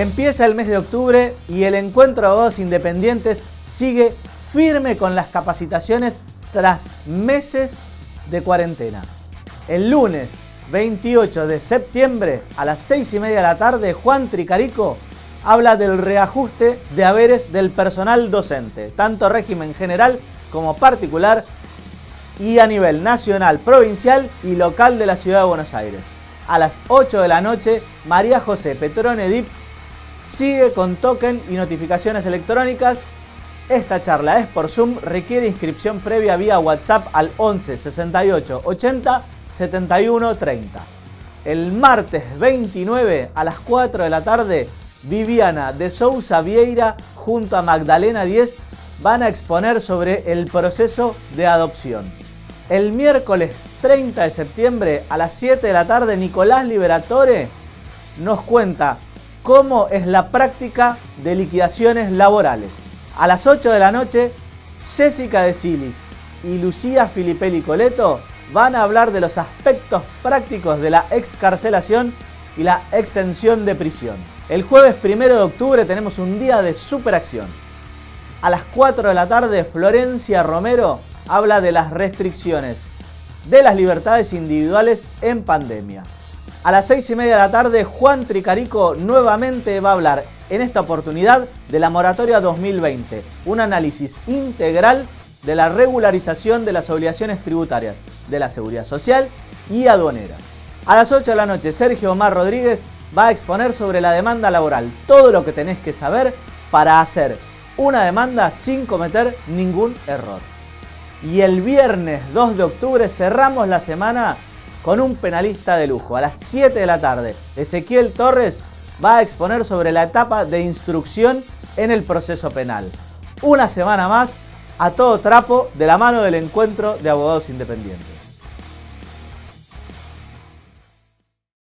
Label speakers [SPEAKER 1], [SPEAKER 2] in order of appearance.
[SPEAKER 1] Empieza el mes de octubre y el encuentro de abogados independientes sigue firme con las capacitaciones tras meses de cuarentena. El lunes 28 de septiembre a las 6 y media de la tarde, Juan Tricarico habla del reajuste de haberes del personal docente, tanto régimen general como particular y a nivel nacional, provincial y local de la ciudad de Buenos Aires. A las 8 de la noche, María José Petrone Dip sigue con token y notificaciones electrónicas. Esta charla es por Zoom, requiere inscripción previa vía WhatsApp al 11 68 80 71 30. El martes 29 a las 4 de la tarde, Viviana de Sousa Vieira junto a Magdalena 10 van a exponer sobre el proceso de adopción. El miércoles 30 de septiembre a las 7 de la tarde, Nicolás Liberatore nos cuenta cómo es la práctica de liquidaciones laborales. A las 8 de la noche, Jessica de Silis y Lucía Filipelli Coleto van a hablar de los aspectos prácticos de la excarcelación y la exención de prisión. El jueves 1 de octubre tenemos un día de superacción. A las 4 de la tarde, Florencia Romero habla de las restricciones de las libertades individuales en pandemia. A las 6 y media de la tarde, Juan Tricarico nuevamente va a hablar, en esta oportunidad, de la moratoria 2020, un análisis integral de la regularización de las obligaciones tributarias de la seguridad social y aduanera. A las 8 de la noche, Sergio Omar Rodríguez va a exponer sobre la demanda laboral, todo lo que tenés que saber para hacer una demanda sin cometer ningún error. Y el viernes 2 de octubre cerramos la semana con un penalista de lujo. A las 7 de la tarde, Ezequiel Torres va a exponer sobre la etapa de instrucción en el proceso penal. Una semana más a todo trapo de la mano del encuentro de abogados independientes.